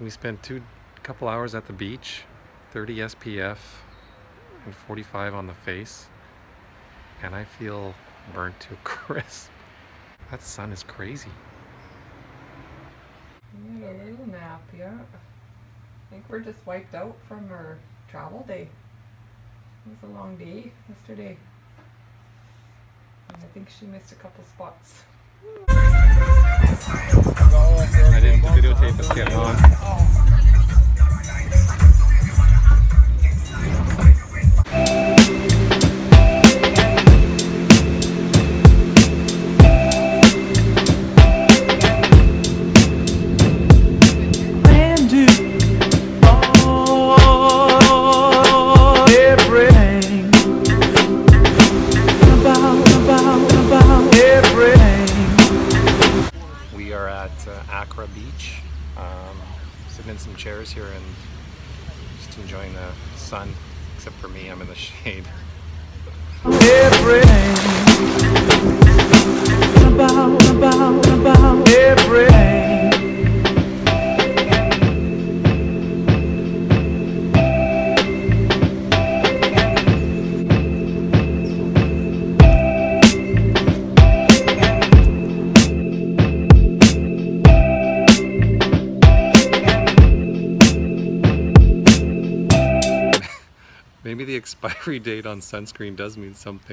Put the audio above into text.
we spent two couple hours at the beach, 30 SPF and 45 on the face, and I feel burnt to a crisp. That sun is crazy. We had a little nap, yeah. I think we're just wiped out from our travel day. It was a long day yesterday. And I think she missed a couple spots. I didn't videotape us getting on. Beach, um, sitting in some chairs here and just enjoying the sun. Except for me, I'm in the shade. Everything Maybe the expiry date on sunscreen does mean something.